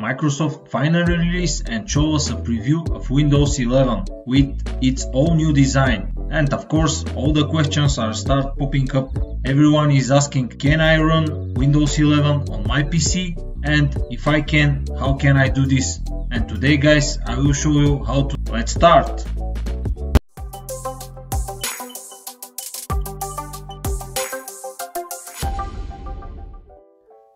Microsoft finally released and showed us a preview of Windows 11 with its all new design. And of course, all the questions are start popping up. Everyone is asking, can I run Windows 11 on my PC? And if I can, how can I do this? And today guys, I will show you how to. Let's start!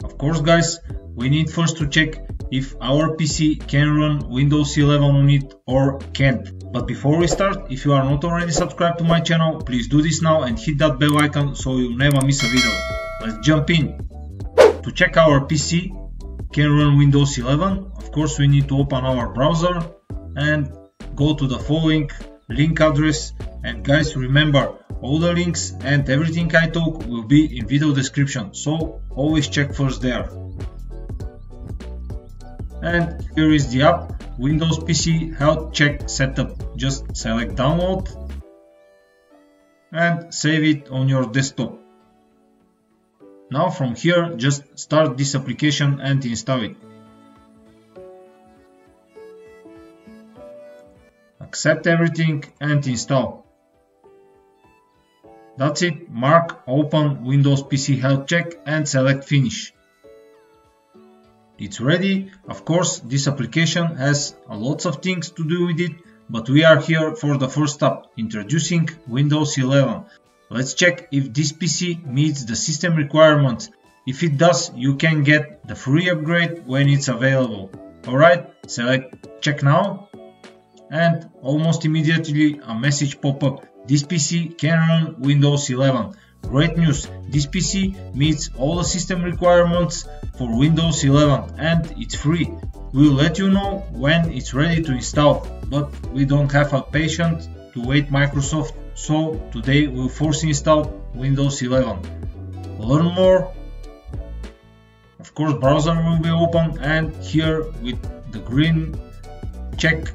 Of course guys, we need first to check if our PC can run Windows 11 on it or can't. But before we start, if you are not already subscribed to my channel, please do this now and hit that bell icon so you never miss a video. Let's jump in. To check our PC can run Windows 11, of course we need to open our browser and go to the following link address and guys remember all the links and everything I talk will be in video description so always check first there and here is the app Windows PC Health Check Setup. Just select download and save it on your desktop. Now from here just start this application and install it. Accept everything and install. That's it, mark open Windows PC Health Check and select finish. It's ready. Of course, this application has lots of things to do with it, but we are here for the first step, introducing Windows 11. Let's check if this PC meets the system requirements. If it does, you can get the free upgrade when it's available. Alright, select check now and almost immediately a message pop up. This PC can run Windows 11. Great news, this PC meets all the system requirements for Windows 11 and it's free. We'll let you know when it's ready to install, but we don't have a patient to wait Microsoft, so today we'll force install Windows 11. Learn more. Of course browser will be open and here with the green check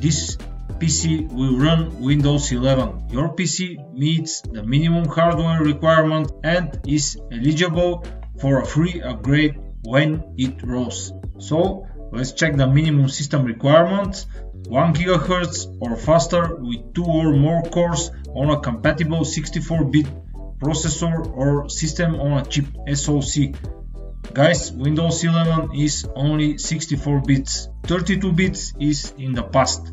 this PC will run Windows 11. Your PC meets the minimum hardware requirement and is eligible for a free upgrade when it runs. So let's check the minimum system requirements 1 GHz or faster with 2 or more cores on a compatible 64-bit processor or system on a chip SoC. Guys, Windows 11 is only 64 bits, 32 bits is in the past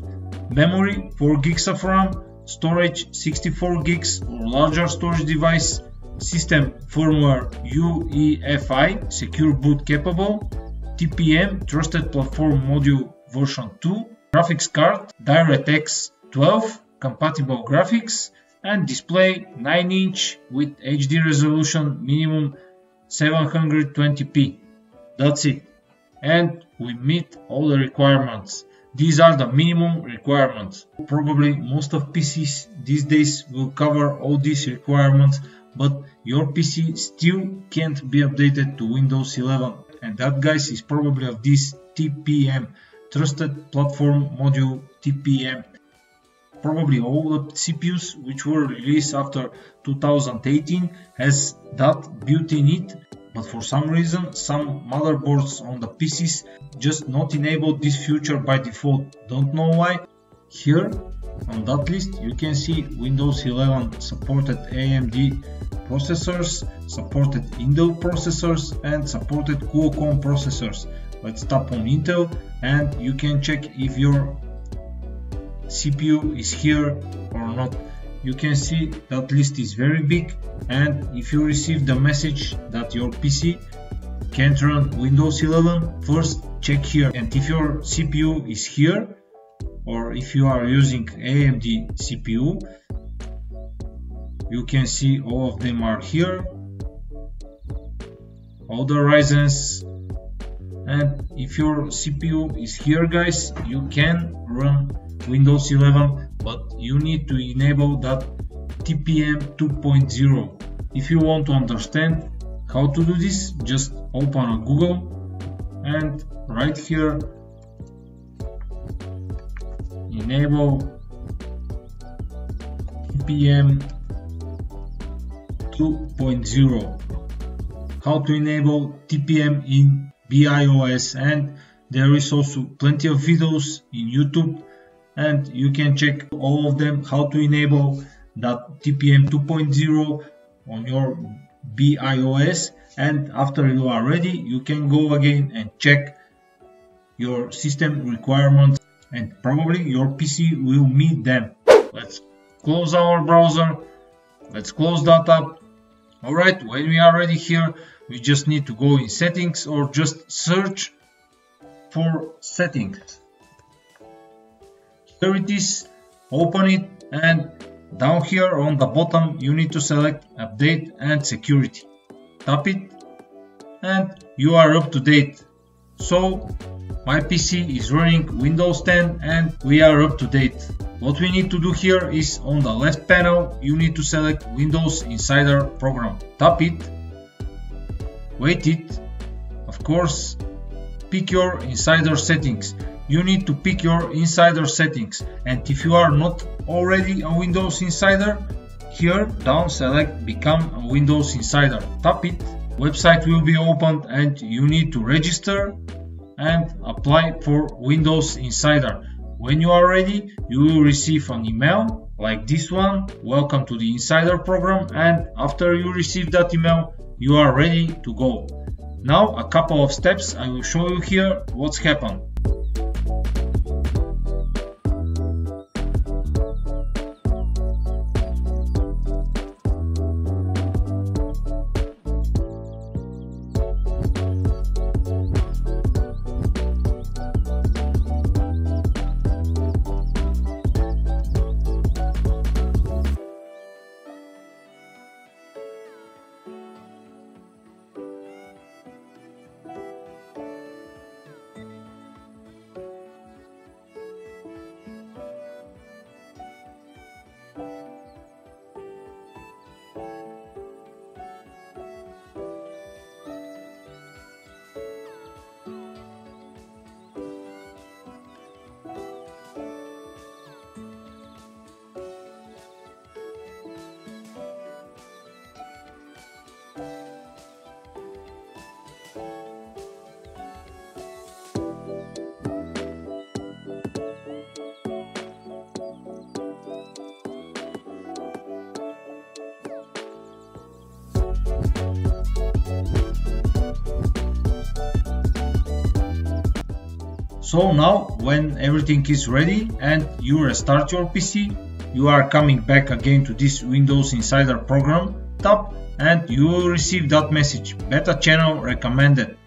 memory 4 gigs of RAM, storage 64 gigs or larger storage device, system firmware UEFI secure boot capable, TPM trusted platform module version 2, graphics card DirectX 12 compatible graphics and display 9 inch with HD resolution minimum 720p. That's it. And we meet all the requirements. These are the minimum requirements. Probably most of PCs these days will cover all these requirements, but your PC still can't be updated to Windows 11. And that guys is probably of this TPM, Trusted Platform Module TPM. Probably all the CPUs which were released after 2018 has that built in it but for some reason some motherboards on the PCs just not enable this feature by default, don't know why. Here on that list you can see Windows 11 supported AMD processors, supported Intel processors and supported Qualcomm processors. Let's tap on Intel and you can check if your CPU is here or not you can see that list is very big and if you receive the message that your PC can't run Windows 11 first check here. And if your CPU is here or if you are using AMD CPU you can see all of them are here. All the Ryzen's. And if your CPU is here guys you can run Windows 11 but you need to enable that TPM 2.0. If you want to understand how to do this, just open a Google and right here enable TPM 2.0 how to enable TPM in BIOS and There is also plenty of videos in YouTube and you can check all of them how to enable that TPM 2.0 on your BIOS and after you are ready you can go again and check your system requirements and probably your PC will meet them. Let's close our browser. Let's close that up. Alright, when we are ready here, we just need to go in settings or just search for settings. Here it is, open it and down here on the bottom you need to select update and security. Tap it and you are up to date. So my PC is running Windows 10 and we are up to date. What we need to do here is on the left panel you need to select Windows Insider program. Tap it, wait it, of course pick your insider settings. You need to pick your insider settings and if you are not already a Windows Insider, here down select become a Windows Insider. Tap it, website will be opened and you need to register and apply for Windows Insider. When you are ready, you will receive an email like this one, welcome to the Insider program and after you receive that email, you are ready to go. Now a couple of steps I will show you here what's happened. So now when everything is ready and you restart your PC, you are coming back again to this Windows Insider program, tab and you will receive that message, beta channel recommended.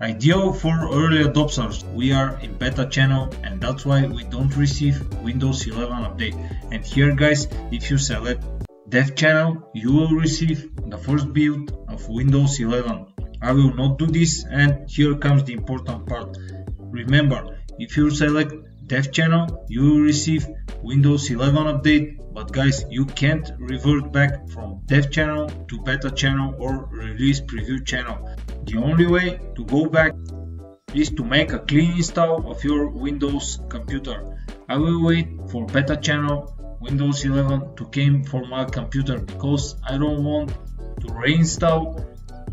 Ideal for early adopters, we are in beta channel and that's why we don't receive Windows 11 update. And here guys, if you select dev channel, you will receive the first build of Windows 11. I will not do this and here comes the important part. Remember, if you select dev channel, you will receive Windows 11 update, but guys, you can't revert back from dev channel to beta channel or release preview channel. The only way to go back is to make a clean install of your Windows computer. I will wait for beta channel Windows 11 to come for my computer because I don't want to reinstall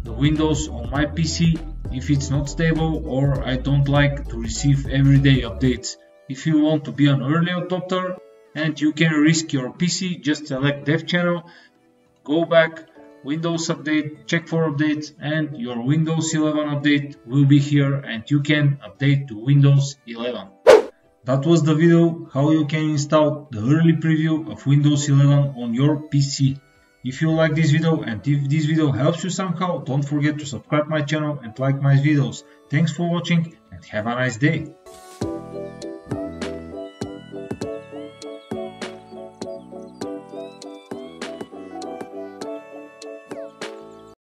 the Windows on my PC if it's not stable or I don't like to receive everyday updates. If you want to be an early adopter and you can risk your PC, just select dev channel, go back, Windows update, check for updates and your Windows 11 update will be here and you can update to Windows 11. That was the video how you can install the early preview of Windows 11 on your PC. If you like this video and if this video helps you somehow, don't forget to subscribe my channel and like my videos. Thanks for watching and have a nice day.